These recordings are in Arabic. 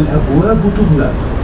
الأبواب تغلق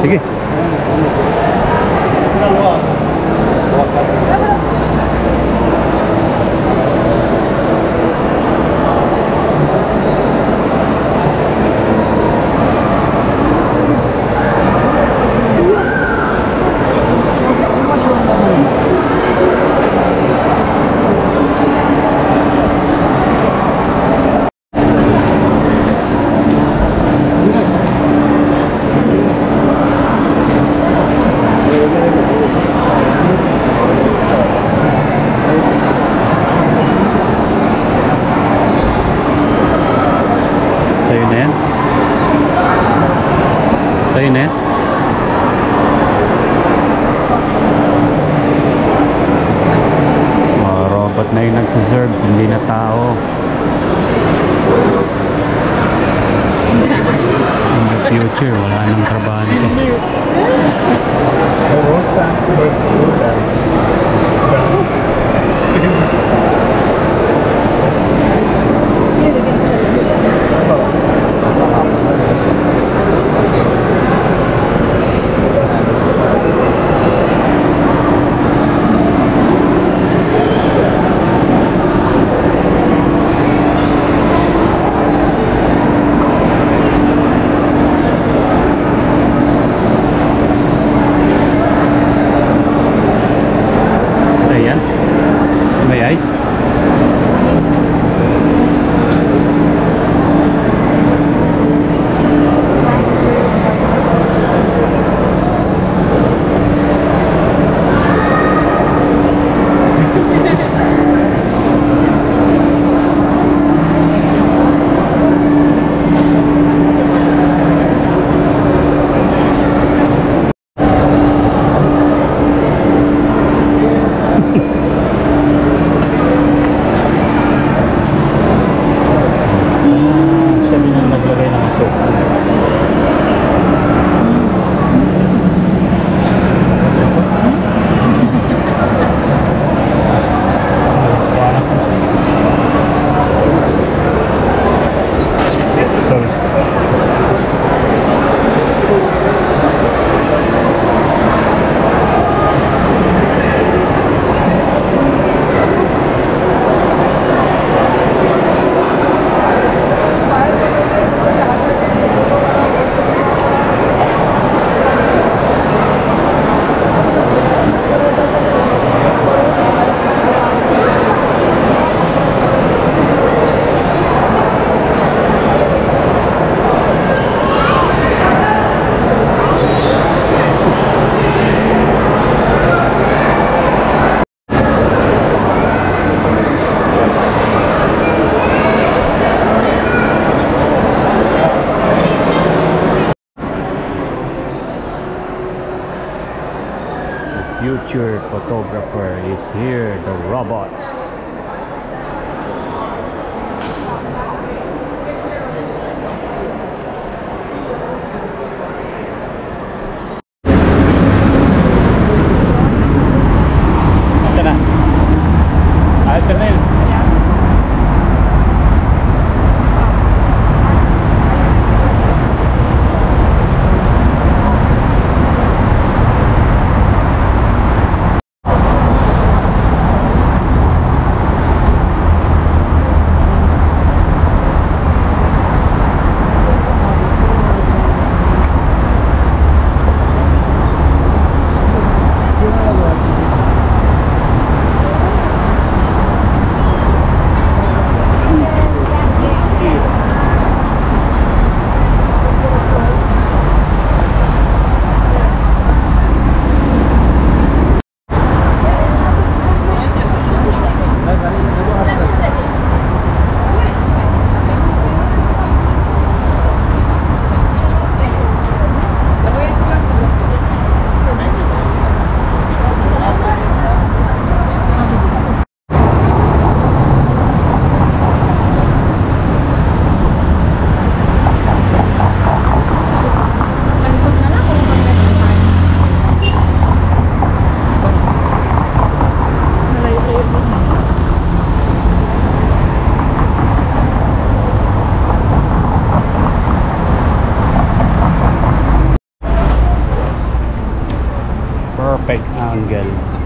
培根 deserve, hindi na tao. Future photographer is here, the robots. Perfect angle.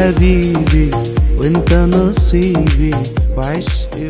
حبيبي وانت نصيبي وعشقي